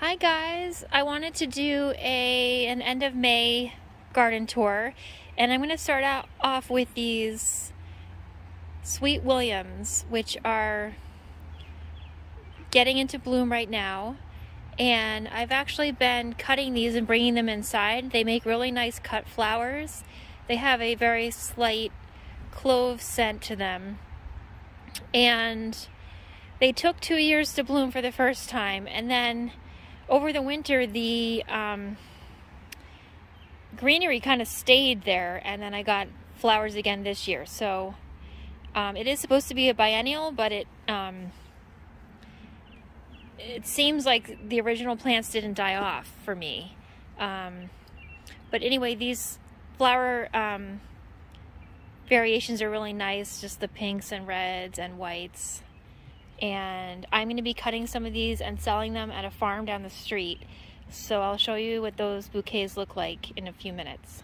Hi guys, I wanted to do a an end of May garden tour and I'm going to start out off with these Sweet Williams which are getting into bloom right now and I've actually been cutting these and bringing them inside. They make really nice cut flowers. They have a very slight clove scent to them and they took two years to bloom for the first time and then over the winter, the um, greenery kind of stayed there, and then I got flowers again this year. So um, it is supposed to be a biennial, but it um, it seems like the original plants didn't die off for me. Um, but anyway, these flower um, variations are really nice, just the pinks and reds and whites and I'm going to be cutting some of these and selling them at a farm down the street. So I'll show you what those bouquets look like in a few minutes.